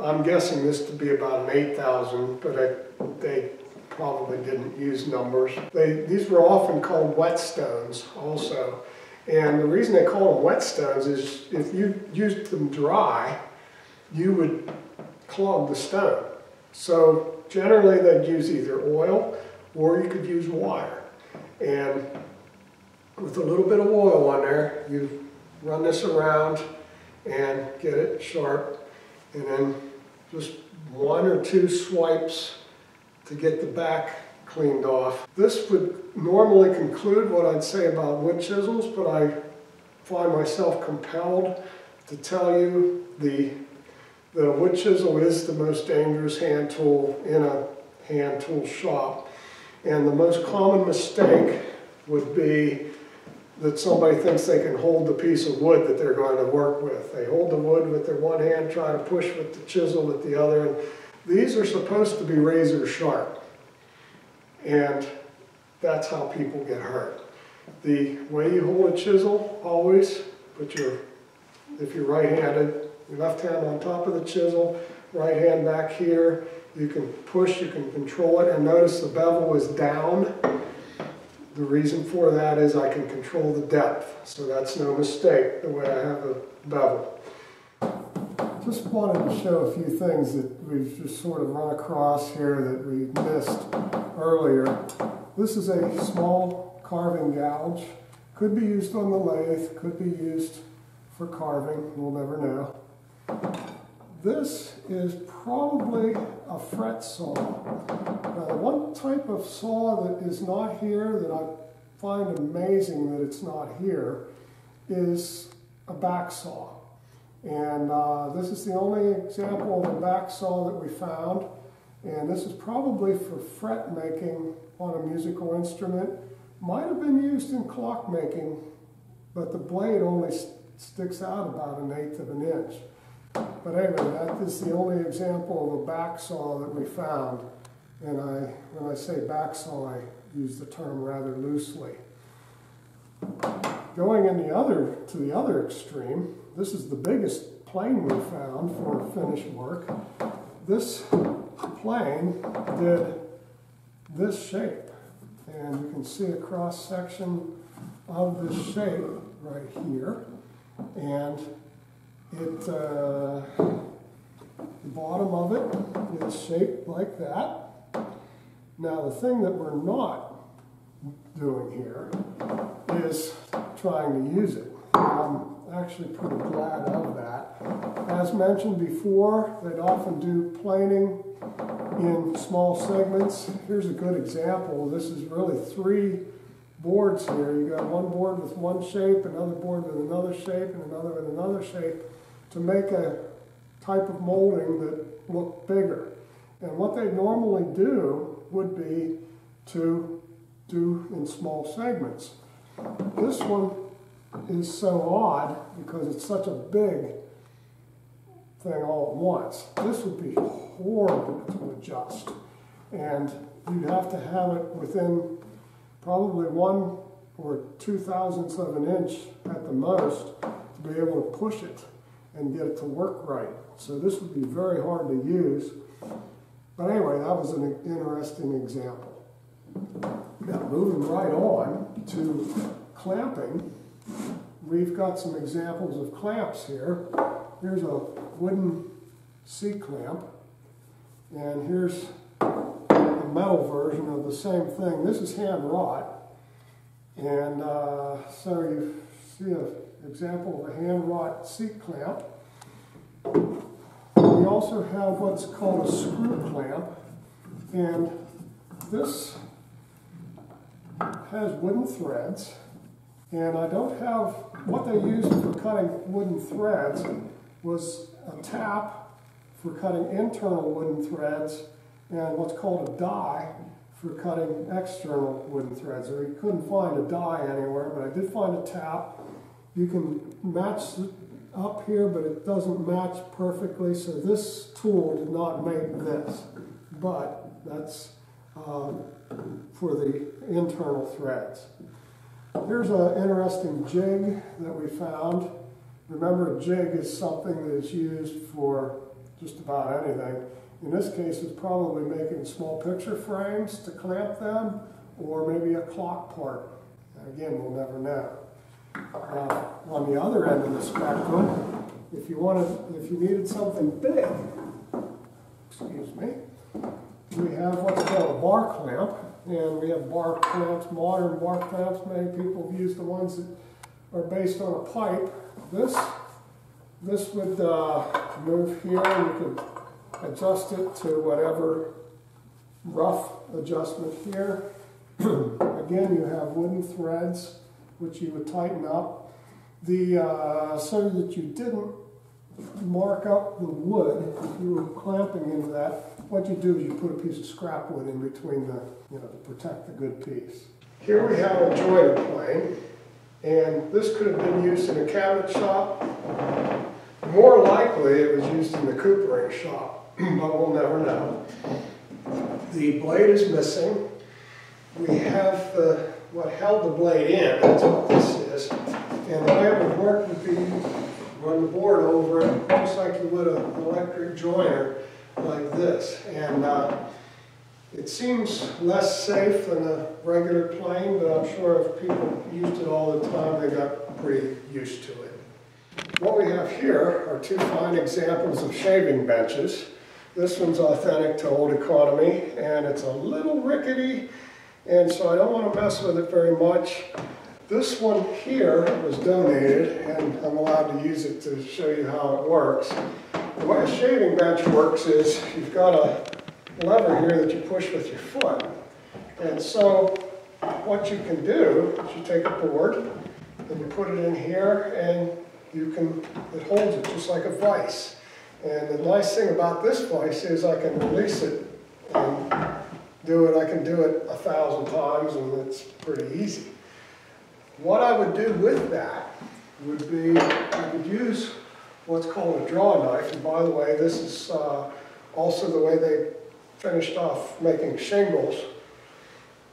I'm guessing this to be about an 8,000, but I, they probably didn't use numbers. They, these were often called whetstones also. And the reason they call them whetstones is if you used them dry, you would clog the stone. So generally they'd use either oil or you could use wire. And with a little bit of oil on there, you run this around and get it sharp. And then just one or two swipes to get the back cleaned off. This would normally conclude what I'd say about wood chisels, but I find myself compelled to tell you the a wood chisel is the most dangerous hand tool in a hand tool shop. And the most common mistake would be that somebody thinks they can hold the piece of wood that they're going to work with. They hold the wood with their one hand, try to push with the chisel with the other. And these are supposed to be razor sharp. And that's how people get hurt. The way you hold a chisel, always put your, if you're right-handed, your left hand on top of the chisel, right hand back here. You can push, you can control it, and notice the bevel is down. The reason for that is I can control the depth, so that's no mistake, the way I have the bevel. Just wanted to show a few things that we've just sort of run across here that we missed earlier. This is a small carving gouge. Could be used on the lathe, could be used for carving, we'll never know. This is probably a fret saw. Now, the one type of saw that is not here that I find amazing that it's not here is a back saw. And uh, this is the only example of a back saw that we found. And this is probably for fret making on a musical instrument. Might have been used in clock making, but the blade only st sticks out about an eighth of an inch. But anyway, that is the only example of a back saw that we found. And I, when I say back saw, I use the term rather loosely. Going in the other, to the other extreme, this is the biggest plane we found for finished work. This plane did this shape. And you can see a cross section of this shape right here. And it, uh, the bottom of it is shaped like that. Now the thing that we're not doing here is trying to use it. I'm actually pretty glad of that. As mentioned before, they'd often do planing in small segments. Here's a good example. This is really three boards here. You got one board with one shape, another board with another shape, and another with another shape to make a type of molding that looked bigger. And what they normally do would be to do in small segments. This one is so odd because it's such a big thing all at once. This would be horrible to adjust. And you'd have to have it within probably one or two thousandths of an inch at the most to be able to push it and get it to work right. So this would be very hard to use. But anyway, that was an interesting example. Now moving right on to clamping, we've got some examples of clamps here. Here's a wooden C-clamp, and here's a metal version of the same thing. This is hand wrought, and uh, so you see an example of a hand wrought C-clamp. We also have what's called a screw clamp, and this has wooden threads, and I don't have, what they used for cutting wooden threads was a tap for cutting internal wooden threads and what's called a die for cutting external wooden threads. And we couldn't find a die anywhere, but I did find a tap. You can match up here, but it doesn't match perfectly, so this tool did not make this. But that's uh, for the internal threads. Here's an interesting jig that we found. Remember, a jig is something that is used for just about anything. In this case, it's probably making small picture frames to clamp them, or maybe a clock part. Again, we'll never know. Uh, on the other end of the spectrum, if you wanted, if you needed something big, excuse me, we have what's called a bar clamp, and we have bar clamps, modern bar clamps. Many people have used the ones that are based on a pipe. This, this would uh, move here, and you could adjust it to whatever rough adjustment here. Again, you have wooden threads, which you would tighten up. The, uh, so that you didn't mark up the wood, if you were clamping into that, what you do is you put a piece of scrap wood in between the, you know, to protect the good piece. Here we have a joiner plane, and this could have been used in a cabinet shop. More likely it was used in the coopering shop, but we'll never know. The blade is missing. We have the, what held the blade in, that's what this is. And the way it would work would be run the board over it, just like you would an electric joiner like this. And uh, it seems less safe than a regular plane, but I'm sure if people used it all the time, they got pretty used to it. What we have here are two fine examples of shaving benches. This one's authentic to Old Economy, and it's a little rickety, and so I don't want to mess with it very much. This one here was donated, and I'm allowed to use it to show you how it works. The way a shaving bench works is you've got a lever here that you push with your foot. And so what you can do is you take a board and you put it in here and you can, it holds it just like a vise. And the nice thing about this vise is I can release it and do it, I can do it a thousand times and it's pretty easy. What I would do with that would be, I would use what's called a draw knife. And by the way, this is uh, also the way they finished off making shingles.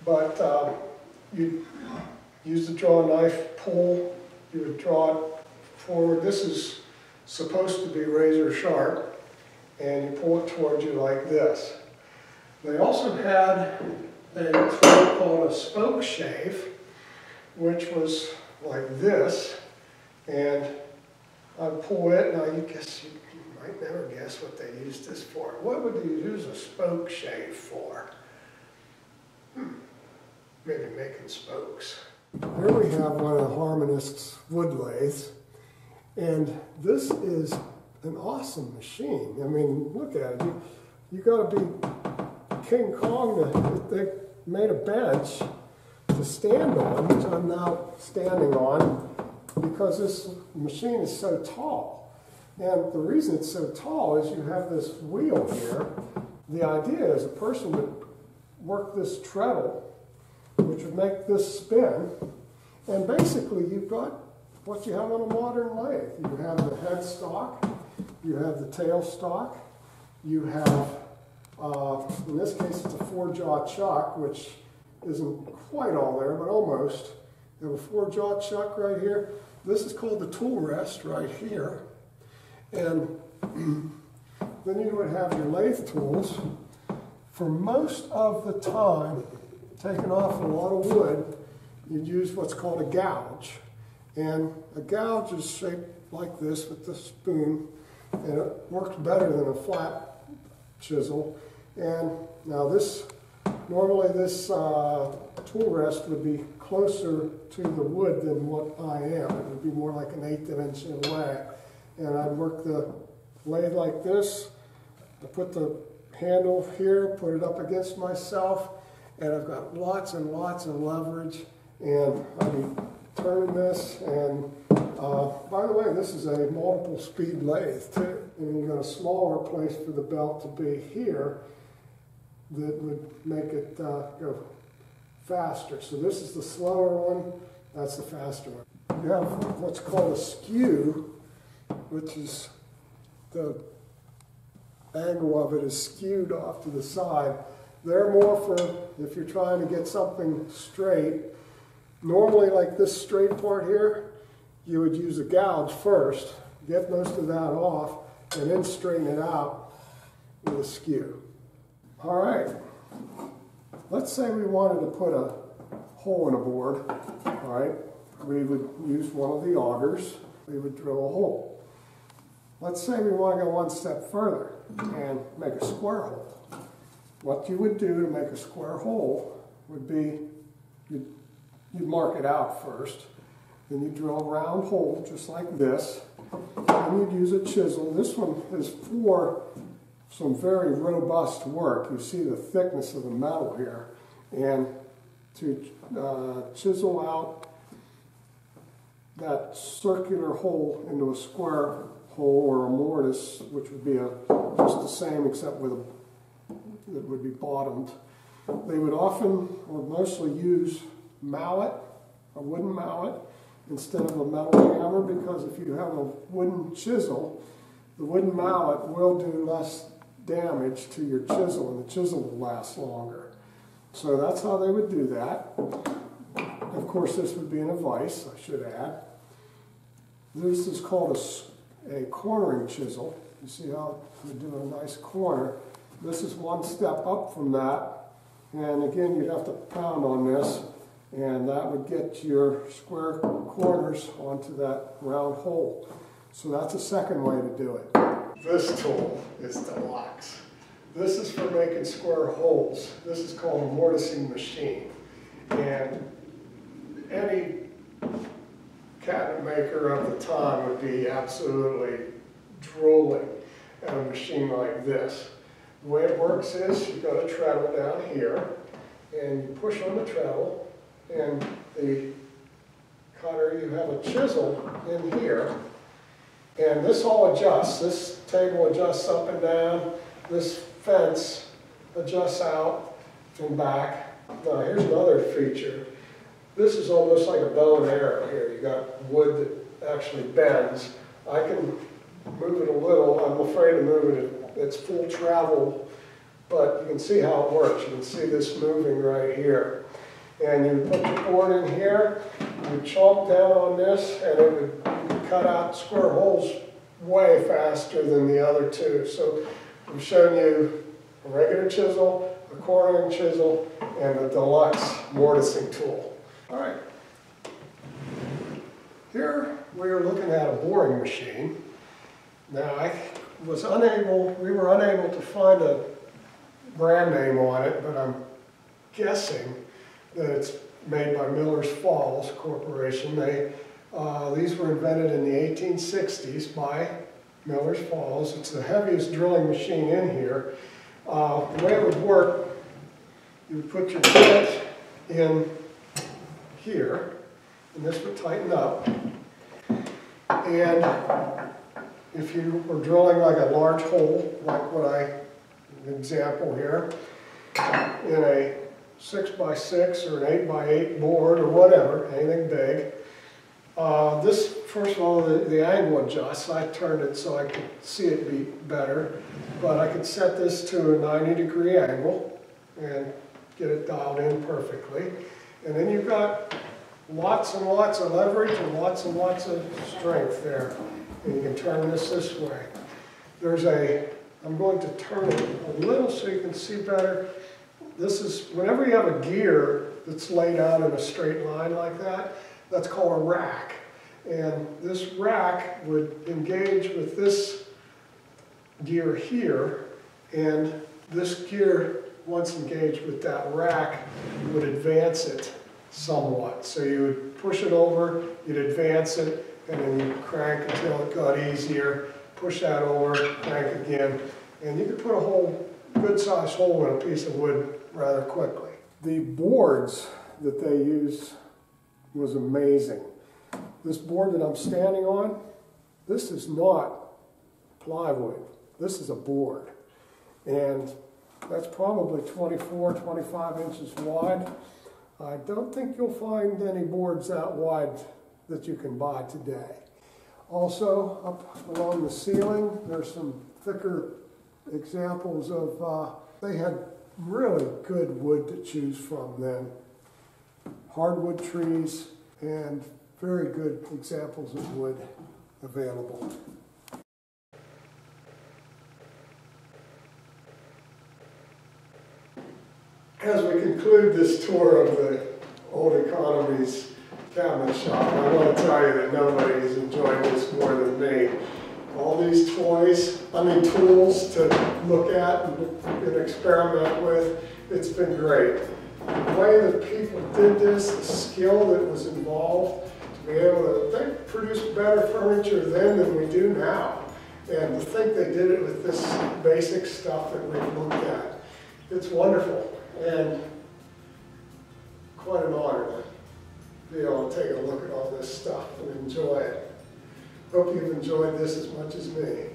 But uh, you use the draw knife, pull, you would draw it forward. This is supposed to be razor sharp, and you pull it towards you like this. They also had a tool called a spoke shave, which was like this, and Pull it, now you guess you, you might never guess what they used this for. What would you use a spoke shave for? Hmm. Maybe making spokes. Here we have one of Harmonist's wood lathes, and this is an awesome machine. I mean, look at it. You, you got to be King Kong. To, they made a bench to stand on, which I'm now standing on, because this machine is so tall. And the reason it's so tall is you have this wheel here. The idea is a person would work this treadle which would make this spin. And basically, you've got what you have on a modern lathe. You have the headstock, you have the tailstock, you have, uh, in this case, it's a four-jaw chuck, which isn't quite all there, but almost. You have a four-jaw chuck right here. This is called the tool rest right here. And then you would have your lathe tools. For most of the time, taking off a lot of wood, you'd use what's called a gouge. And a gouge is shaped like this with the spoon, and it works better than a flat chisel. And now this, normally this uh, tool rest would be closer to the wood than what I am. It would be more like an eighth inch away. And I'd work the lathe like this. I put the handle here, put it up against myself, and I've got lots and lots of leverage and I'll be turning this and uh, by the way this is a multiple speed lathe too and you've got a smaller place for the belt to be here that would make it uh, go faster so this is the slower one that's the faster one you have what's called a skew which is the angle of it is skewed off to the side they're more for if you're trying to get something straight. Normally, like this straight part here, you would use a gouge first, get most of that off, and then straighten it out with a skew. All right, let's say we wanted to put a hole in a board, all right? We would use one of the augers, we would drill a hole. Let's say we want to go one step further and make a square hole. What you would do to make a square hole would be you'd, you'd mark it out first. Then you drill a round hole just like this. And you'd use a chisel. This one is for some very robust work. You see the thickness of the metal here. And to uh, chisel out that circular hole into a square hole or a mortise, which would be a, just the same except with a that would be bottomed. They would often or mostly use mallet, a wooden mallet, instead of a metal hammer because if you have a wooden chisel, the wooden mallet will do less damage to your chisel and the chisel will last longer. So that's how they would do that. Of course, this would be in a vise, I should add. This is called a, a cornering chisel. You see how we do a nice corner. This is one step up from that. And again, you'd have to pound on this, and that would get your square corners onto that round hole. So that's a second way to do it. This tool is the deluxe. This is for making square holes. This is called a mortising machine. And any cabinet maker of the time would be absolutely drooling at a machine like this. The way it works is you've got a treadle down here, and you push on the treadle, and the cutter, you have a chisel in here, And this all adjusts. This table adjusts up and down. This fence adjusts out and back. Now here's another feature. This is almost like a bow and arrow here. You got wood that actually bends. I can move it a little. I'm afraid to move it. It's full travel, but you can see how it works. You can see this moving right here. And you put the board in here, you chalk down on this, and it would cut out square holes way faster than the other two. So I've shown you a regular chisel, a quartering chisel, and a deluxe mortising tool. All right. Here we are looking at a boring machine. Now I was unable, we were unable to find a brand name on it, but I'm guessing that it's made by Miller's Falls Corporation. They, uh, these were invented in the 1860s by Miller's Falls. It's the heaviest drilling machine in here. Uh, the way it would work, you would put your bit in here, and this would tighten up. And if you were drilling like a large hole, like what I, an example here, in a six by six or an eight by eight board or whatever, anything big, uh, this, first of all, the, the angle adjusts. I turned it so I could see it be better, but I could set this to a 90 degree angle and get it dialed in perfectly. And then you've got lots and lots of leverage and lots and lots of strength there. And you can turn this this way. There's a, I'm going to turn it a little so you can see better. This is, whenever you have a gear that's laid out in a straight line like that, that's called a rack. And this rack would engage with this gear here, and this gear, once engaged with that rack, would advance it somewhat. So you would push it over, you'd advance it, and then you'd crank until it got easier, push that over, crank again, and you could put a whole good sized hole in a piece of wood rather quickly. The boards that they used was amazing. This board that I'm standing on, this is not plywood. This is a board. And that's probably 24, 25 inches wide. I don't think you'll find any boards that wide that you can buy today. Also, up along the ceiling, there's some thicker examples of, uh, they had really good wood to choose from then. Hardwood trees and very good examples of wood available. As we conclude this tour of the Old Economy's cabinet shop, I want to tell you that nobody has enjoyed this more than me. All these toys, I mean tools to look at and, and experiment with, it's been great. The way that people did this, the skill that was involved, to be able to, they produced better furniture then than we do now. And to think they did it with this basic stuff that we've looked at, it's wonderful and quite an honor to be able to take a look at all this stuff and enjoy it. Hope you've enjoyed this as much as me.